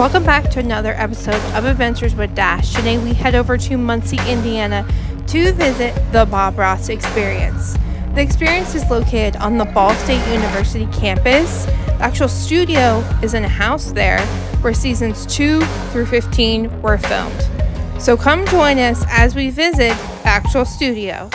Welcome back to another episode of Adventures with Dash. Today we head over to Muncie, Indiana to visit the Bob Ross Experience. The experience is located on the Ball State University campus. The actual studio is in a house there where seasons 2 through 15 were filmed. So come join us as we visit the actual studio.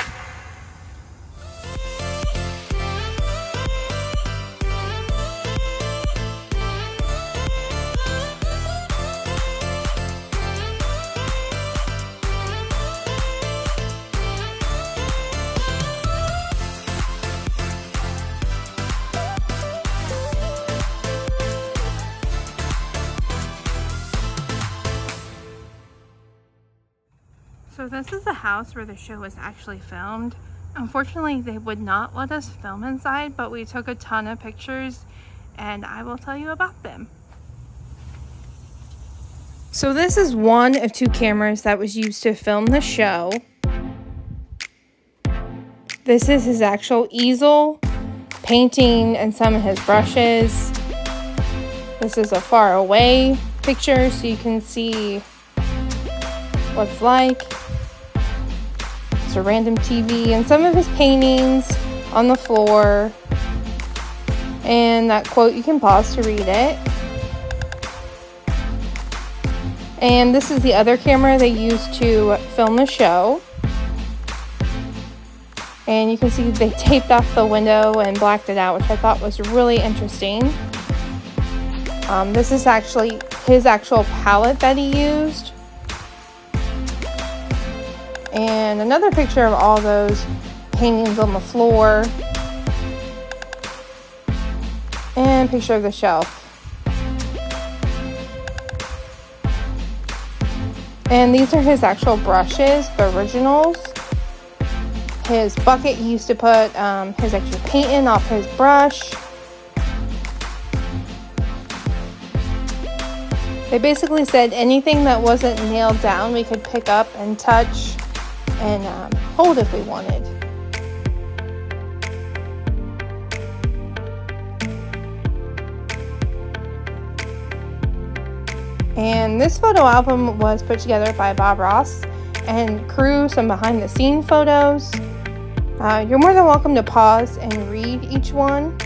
So this is the house where the show was actually filmed. Unfortunately, they would not let us film inside, but we took a ton of pictures and I will tell you about them. So this is one of two cameras that was used to film the show. This is his actual easel, painting, and some of his brushes. This is a far away picture so you can see what's like a random TV and some of his paintings on the floor. And that quote, you can pause to read it. And this is the other camera they used to film the show. And you can see they taped off the window and blacked it out, which I thought was really interesting. Um, this is actually his actual palette that he used and another picture of all those paintings on the floor. And picture of the shelf. And these are his actual brushes the originals. His bucket he used to put um, his extra paint in off his brush. They basically said anything that wasn't nailed down we could pick up and touch and um, hold if we wanted. And this photo album was put together by Bob Ross and crew some behind the scene photos. Uh, you're more than welcome to pause and read each one.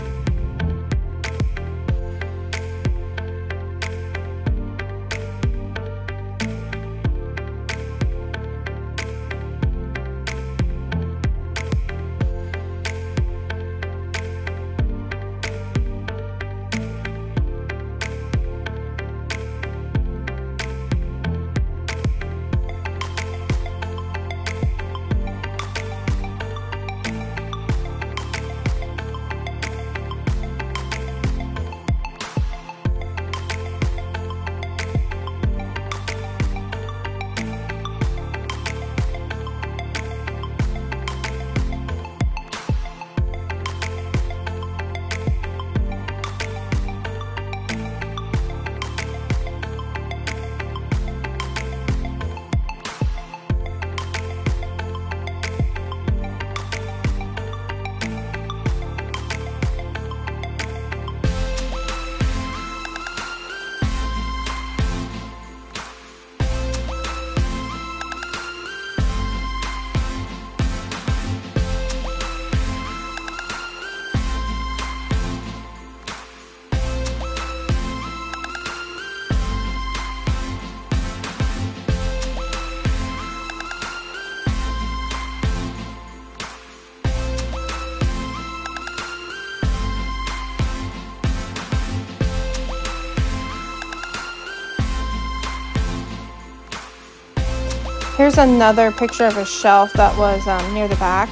Here's another picture of a shelf that was um, near the back.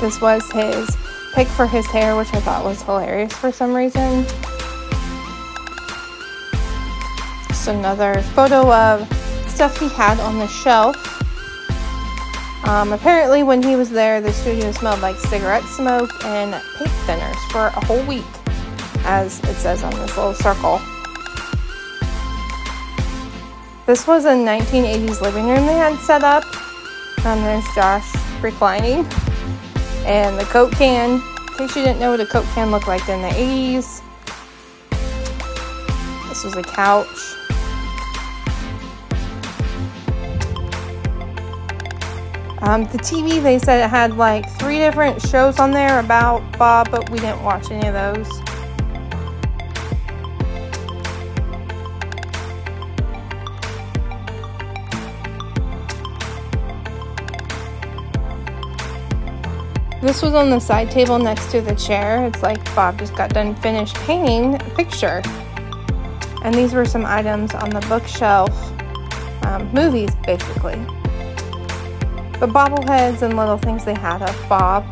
This was his pick for his hair, which I thought was hilarious for some reason. Just another photo of stuff he had on the shelf. Um, apparently when he was there, the studio smelled like cigarette smoke and paint thinners for a whole week, as it says on this little circle. This was a 1980s living room they had set up. Um, there's Josh reclining. And the Coke can, in case you didn't know what a Coke can looked like in the 80s. This was a couch. Um, the TV, they said it had like three different shows on there about Bob, but we didn't watch any of those. This was on the side table next to the chair. It's like Bob just got done finished painting a picture. And these were some items on the bookshelf, um, movies basically. The bobbleheads and little things they had of Bob.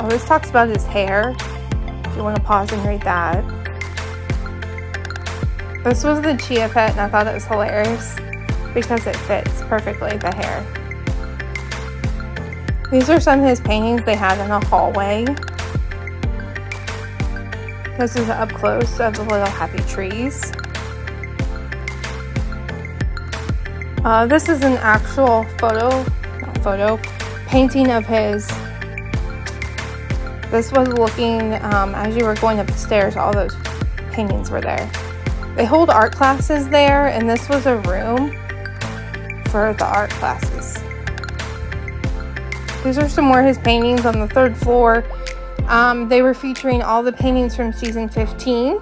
Oh, this talks about his hair. If you want to pause and read that. This was the Chia Pet and I thought it was hilarious because it fits perfectly the hair. These are some of his paintings they had in the hallway. This is up close of the little happy trees. Uh, this is an actual photo, not photo, painting of his. This was looking, um, as you were going up the stairs, all those paintings were there. They hold art classes there, and this was a room for the art classes. These are some more of his paintings on the third floor. Um, they were featuring all the paintings from season 15.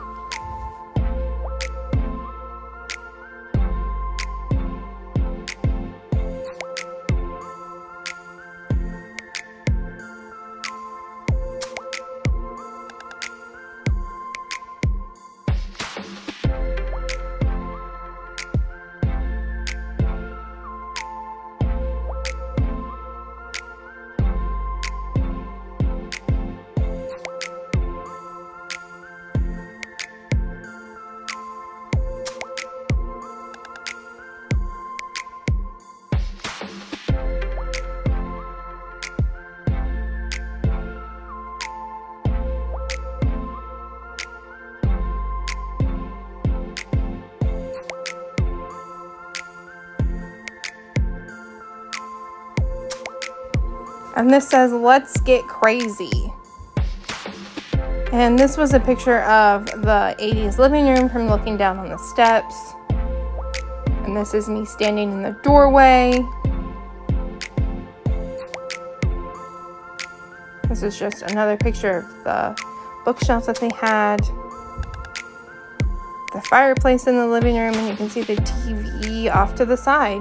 And this says, let's get crazy. And this was a picture of the 80s living room from looking down on the steps. And this is me standing in the doorway. This is just another picture of the bookshelf that they had. The fireplace in the living room, and you can see the TV off to the side.